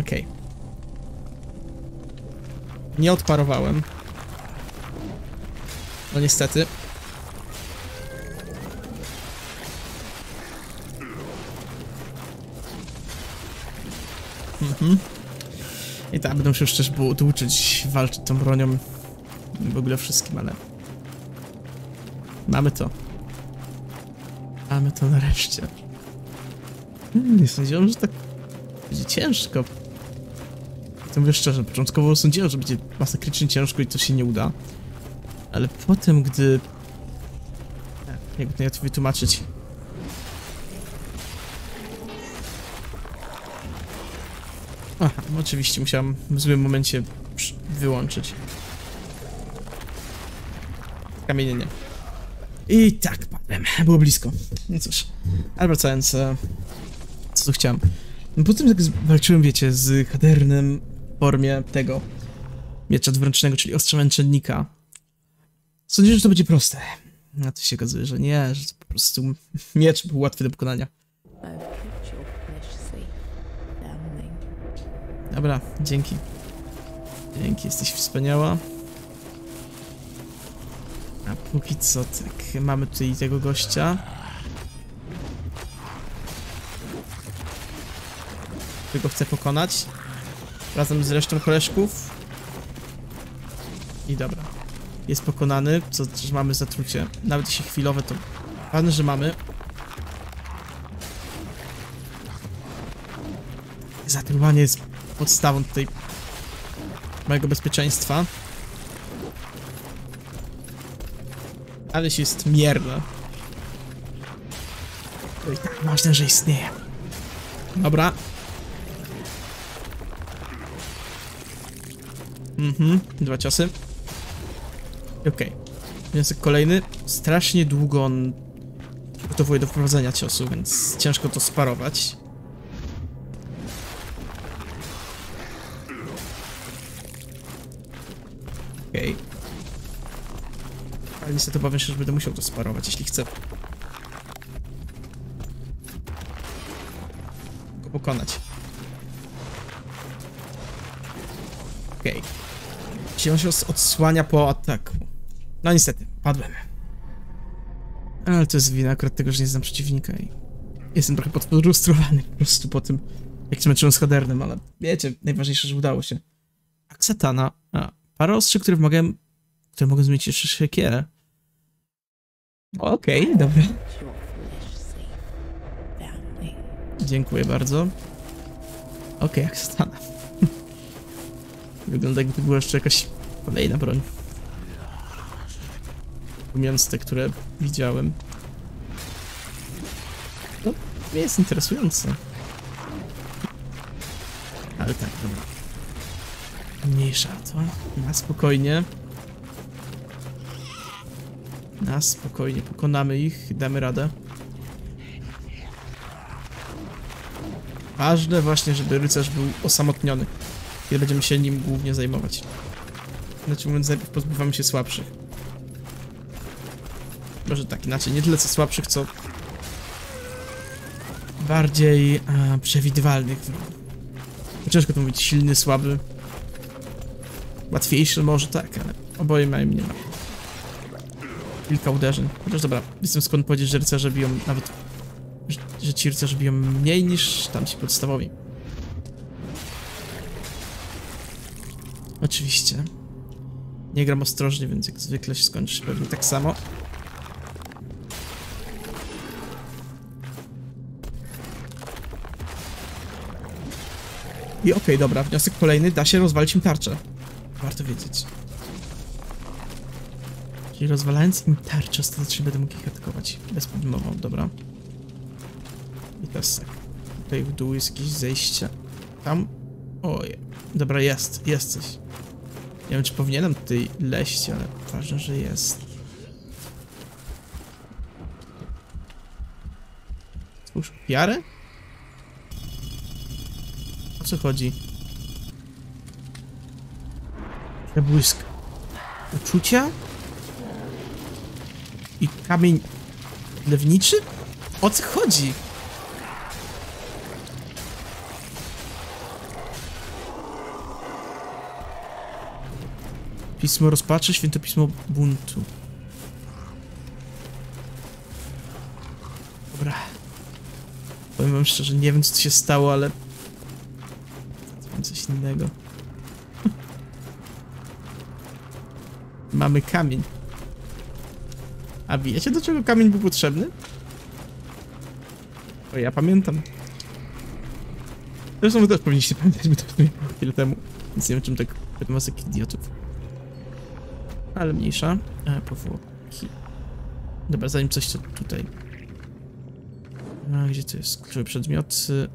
Okej. Nie odparowałem. No niestety. Mhm. I tak, będę musiał też było uczyć walczyć tą bronią. W ogóle wszystkim, ale... Mamy to. Mamy to nareszcie. Hmm, nie sądziłem, że tak będzie ciężko. To mówię szczerze, początkowo sądziłem, że będzie masakrycznie ciężko i to się nie uda. Ale potem, gdy... E, Jakby to ja to wytłumaczyć? Aha, no oczywiście musiałem w złym momencie wyłączyć. Kamienienie. I tak padłem. Było blisko. No cóż. Ale wracając, e, co tu chciałem. Po tym jak walczyłem, wiecie, z Hadernem w formie tego miecza dwuręcznego, czyli ostrza męczennika, Sądziłem, że to będzie proste. A to się okazuje, że nie, że to po prostu miecz był łatwy do pokonania. Dobra, dzięki. Dzięki, jesteś wspaniała. Póki co, tak, mamy tutaj tego gościa. Którego chcę pokonać. Razem z resztą koleżków. I dobra. Jest pokonany, co też mamy zatrucie. Nawet jeśli chwilowe, to ważne, że mamy. Zatruwanie jest podstawą tutaj mojego bezpieczeństwa. Ale się jest mierne. To i tak ważne, że istnieje. Dobra. Mhm, dwa ciosy. Okej. Wniosek kolejny. Strasznie długo on gotowuje do wprowadzenia ciosu, więc ciężko to sparować. Okej. Ale niestety obawiam się, że będę musiał to sparować, jeśli chcę go pokonać. Okej. Czyli on się odsłania po ataku. No niestety, padłem. Ale to jest wina akurat tego, że nie znam przeciwnika i jestem trochę podfrustrowany po prostu po tym, jak zmęczyłem z Hadernem, ale wiecie, najważniejsze, że udało się. Aksatana, a, parę ostrzy, które wymagają, które mogą zmienić jeszcze siekierę. Okej, dobra. Your flesh Dziękuję bardzo. Okej, jak stanę. Wygląda jakby to była jeszcze jakaś kolejna broń. Pomijając te, które widziałem. No, jest interesujące. Ale tak, dobra. Mniejsza to. Na spokojnie. Na spokojnie. Pokonamy ich. Damy radę. Ważne właśnie, żeby rycerz był osamotniony. Kiedy będziemy się nim głównie zajmować. Znaczy mówiąc, najpierw pozbywamy się słabszych. Może tak, inaczej, nie tyle co słabszych, co bardziej e, przewidywalnych. Ciężko to mówić, silny, słaby. Łatwiejszy może tak, ale oboje mają nie. Kilka uderzeń. Chociaż dobra, jestem skąd powiedzieć, że rycerze biją nawet... Że, ci rycerze biją mniej niż tamci podstawowi. Oczywiście. Nie gram ostrożnie, więc jak zwykle się skończy pewnie tak samo. I okej, dobra, wniosek kolejny, da się rozwalić im tarczę. Warto wiedzieć. Czyli rozwalając im tarczę, ostatecznie będę mógł ich atakować. Bezproblemowo, dobra. I teraz tak. Tutaj w dół jest jakieś zejście. Tam... Oj, dobra, jest, jest coś. Nie wiem, czy powinienem tutaj leść, ale ważne, że jest. Cóż, ofiarę? O co chodzi? Przebłysk. Uczucia? I kamień lewniczy? O co chodzi? Pismo rozpaczy, świętopismo buntu. Dobra. Powiem wam szczerze, nie wiem co tu się stało, ale... Coś innego. Mamy kamień. A wiecie do czego kamień był potrzebny? O, ja pamiętam. Zresztą wy też powinniście pamiętać, bo to chwilę temu. Więc nie wiem czym tak pytam was jak idiotów. Ale mniejsza. E, powłoki. Dobra, zanim coś to tutaj. A, gdzie to jest? Kluczowe przedmioty.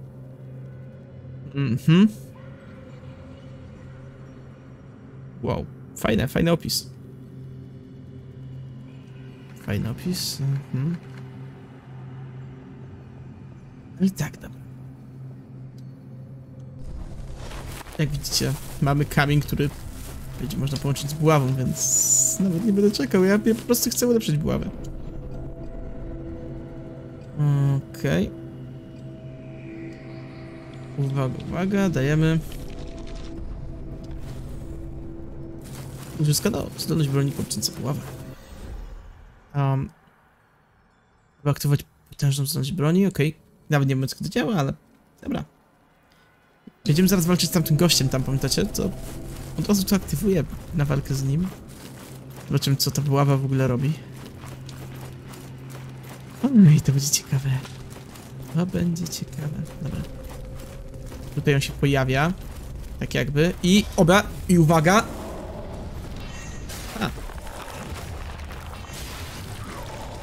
Mhm. Wow. Fajne, fajny opis. Fajny opis. Mhm. I tak, dobra. Jak widzicie, mamy kamień, który będzie można połączyć z buławą, więc nawet nie będę czekał. Ja, po prostu chcę ulepszyć buławę. Okej. Uwaga, uwaga, dajemy. Uzyskano zdolność broni kończąca buławę. Um, Trzeba aktywować potężną zdolność broni, okej. Nawet nie wiem, jak to działa, ale dobra. Będziemy zaraz walczyć z tamtym gościem tam, pamiętacie? To od razu to aktywuję na walkę z nim. Zobaczymy, co ta buława w ogóle robi. No i to będzie ciekawe. To będzie ciekawe. Dobra. Tutaj on się pojawia. Tak jakby. I oba. I uwaga.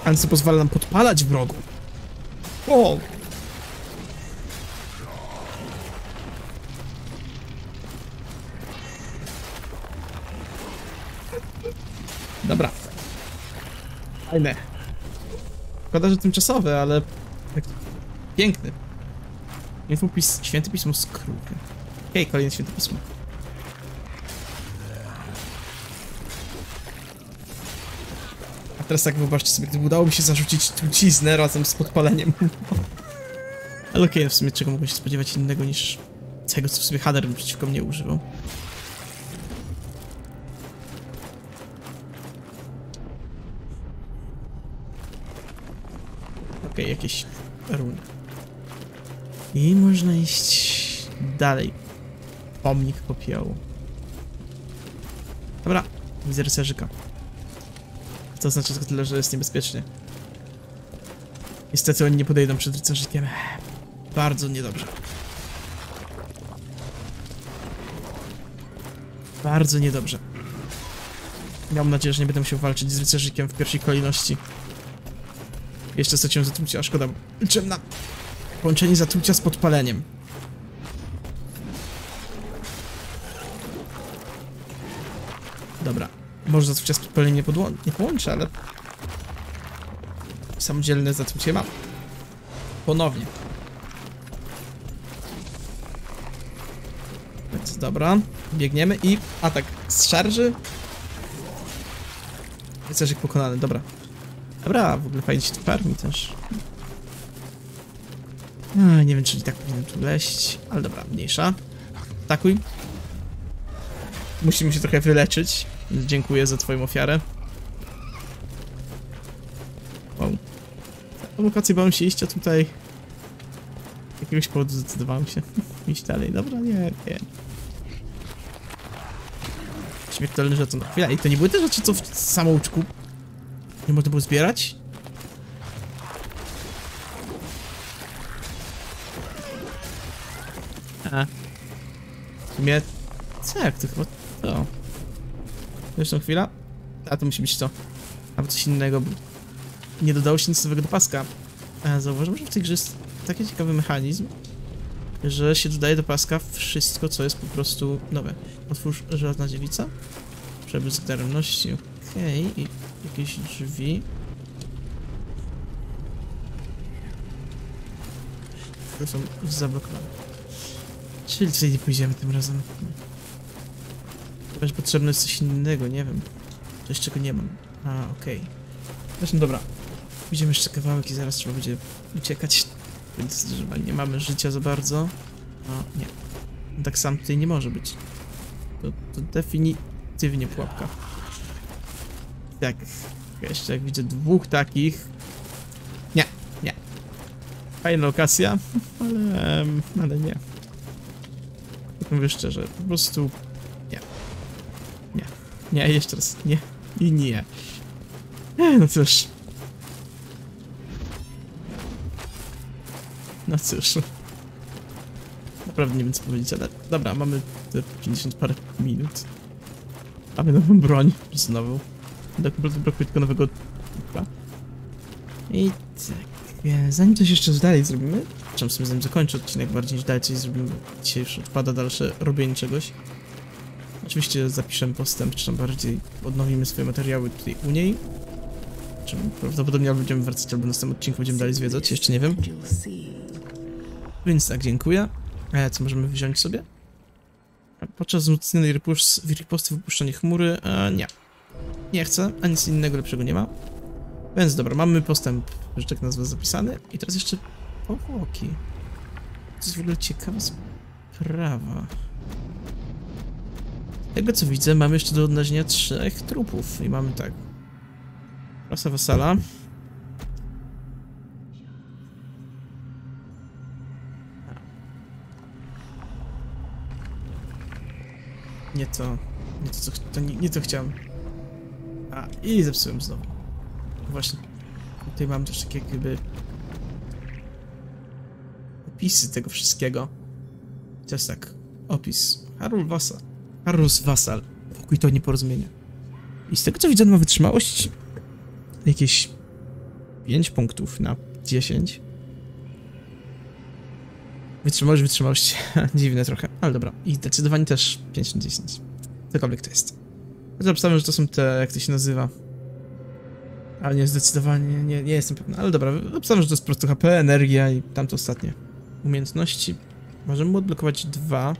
Ale co pozwala nam podpalać wrogu. O! Dobra. Fajne. Szkoda, że tymczasowe, ale... tak Piękny. Infopis... Święte Pismo Skróty. Okej, kolejne Święte Pismo. Teraz tak wyobraźcie sobie, gdyby udało mi się zarzucić truciznę razem z podpaleniem. Ale okej, no w sumie czego mogłem się spodziewać innego niż tego, co w sobie Hader przeciwko mnie używał. Okej, jakieś runy. I można iść dalej. Pomnik popiołu. Dobra, widzę rycerzyka. To znaczy tylko tyle, że jest niebezpiecznie. Niestety oni nie podejdą przed rycerzykiem. Bardzo niedobrze. Bardzo niedobrze. Mam nadzieję, że nie będę musiał walczyć z rycerzykiem w pierwszej kolejności. Jeszcze straciłem zatrucia, a szkoda. Liczyłem na połączenie zatrucia z podpaleniem. Może zatrucia z podpaleniem nie, nie połączę, ale... Samodzielne zatrucie mam. Ponownie. Więc dobra. Biegniemy i atak z szarży. Rycerzyk pokonany, dobra. Dobra, w ogóle fajnie się farmi też. A, nie wiem, czy tak powinienem tu leść, ale dobra, mniejsza. Atakuj. Musimy się trochę wyleczyć. Dziękuję za twoją ofiarę. Wow. Na lokację bałem się iść, a tutaj... Jakiegoś powodu zdecydowałem się iść dalej. Dobra, nie, nie. Śmiertelny żeton. Chwila, i to nie były te rzeczy, co w samouczku nie można było zbierać? A. W sumie... Co jak to chyba... To... Zresztą chwila. A to musi być to. Albo coś innego. Nie dodało się nic nowego do paska. Zauważyłem, że w tej grze jest taki ciekawy mechanizm, że się dodaje do paska wszystko, co jest po prostu nowe. Otwórz żelazna dziewica. Przebyt daremności. Okej. I jakieś drzwi. Które są zablokowane. Czyli tutaj nie pójdziemy tym razem. Chyba, że potrzebne coś innego, nie wiem. Coś, czego nie mam. A, okej. Zresztą dobra. Pójdziemy jeszcze kawałek i zaraz trzeba będzie uciekać. Więc że nie mamy życia za bardzo. A, nie. Tak sam tutaj nie może być. To, to definitywnie pułapka. Tak. Jeszcze jak widzę dwóch takich. Nie, nie. Fajna lokacja, ale, ale nie. Mówię szczerze, po prostu nie. Jeszcze raz nie. I nie. No cóż. No cóż. Naprawdę nie wiem co powiedzieć, ale dobra, mamy te 50 parę minut. Mamy nową broń, znowu. Tak naprawdę brakuje tylko nowego typa. I tak, e, zanim coś jeszcze dalej zrobimy, czym sobie zanim zakończę odcinek bardziej niż dalej coś zrobimy, bo dzisiaj już odpada dalsze robienie czegoś. Oczywiście zapiszemy postęp, czy tam bardziej odnowimy swoje materiały tutaj u niej. Czym prawdopodobnie albo będziemy wracać, albo w następnym odcinku będziemy dalej zwiedzać, jeszcze nie wiem. Więc tak, dziękuję. E, co możemy wziąć sobie? Podczas wzmocnionej ripos- riposty wypuszczenie chmury, e, nie. Nie chcę, a nic innego lepszego nie ma. Więc dobra, mamy postęp, że tak nazwę zapisany. I teraz jeszcze powłoki. To jest w ogóle ciekawa sprawa. Tego co widzę, mamy jeszcze do odnalezienia trzech trupów. I mamy tak. Rasa wasala. Nie to. Nie to, co, to nie, nie to chciałem. A, i zepsułem znowu. Właśnie. Tutaj mam też takie jakby... Opisy tego wszystkiego. Jest tak. Opis. Harul Wasal. Harus Wasal. Pokój to nieporozumienie. I z tego co widzę, ma wytrzymałość... Jakieś... 5 punktów na 10. Wytrzymałość, wytrzymałość. Dziwne trochę, ale dobra. I zdecydowanie też 5 na 10. Cokolwiek to jest. Chociaż obstawiam, że to są te, jak to się nazywa. Ale nie, zdecydowanie nie, nie jestem pewny. Ale dobra, obstawiam, że to jest po prostu HP, energia i tamto ostatnie. Umiejętności. Możemy odblokować dwa.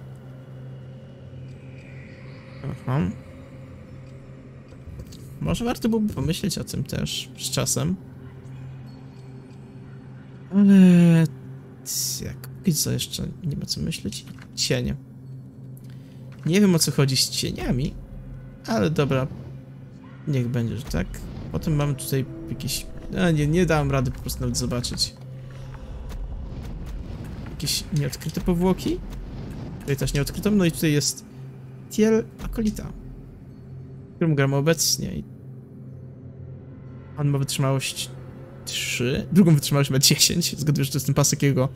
Aha. Może warto byłoby pomyśleć o tym też z czasem. Ale... Jak póki co jeszcze nie ma co myśleć. Cienie. Nie wiem o co chodzi z cieniami, ale dobra. Niech będzie, że tak. Potem mamy tutaj jakieś... A nie, nie dałem rady po prostu nawet zobaczyć. Jakieś nieodkryte powłoki. Tutaj też nie odkryto, no i tutaj jest Tiel Akolita, którym gramy obecnie. On ma wytrzymałość 3, drugą wytrzymałość ma 10. Zgaduję, że to jest ten pasek jego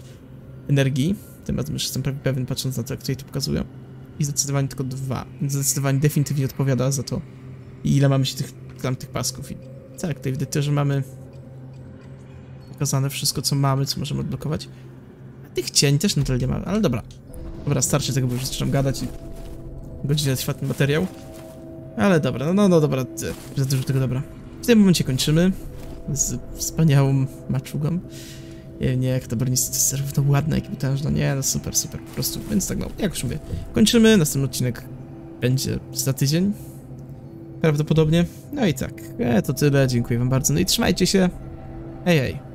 energii. Tym razem już jestem prawie pewien, patrząc na to, jak tutaj to pokazują. I zdecydowanie tylko dwa. Zdecydowanie definitywnie odpowiada za to, ile mamy się tych tamtych pasków. I tak, tutaj widać też, że mamy pokazane wszystko, co mamy, co możemy odblokować. A tych cieni też nadal nie mamy, ale dobra. Dobra, starczy tego, bo już zaczynam gadać i godzinę trwa ten materiał. Ale dobra, no, no, no dobra, za dużo tego dobra. W tym momencie kończymy z wspaniałą maczugą. Nie, nie, jak Bernice to jest zarówno ładne, jak i potężne. Nie, no super, super, po prostu. Więc tak, no, jak już mówię, kończymy. Następny odcinek będzie za tydzień. Prawdopodobnie. No i tak, e, to tyle. Dziękuję wam bardzo. No i trzymajcie się. Hej, hej.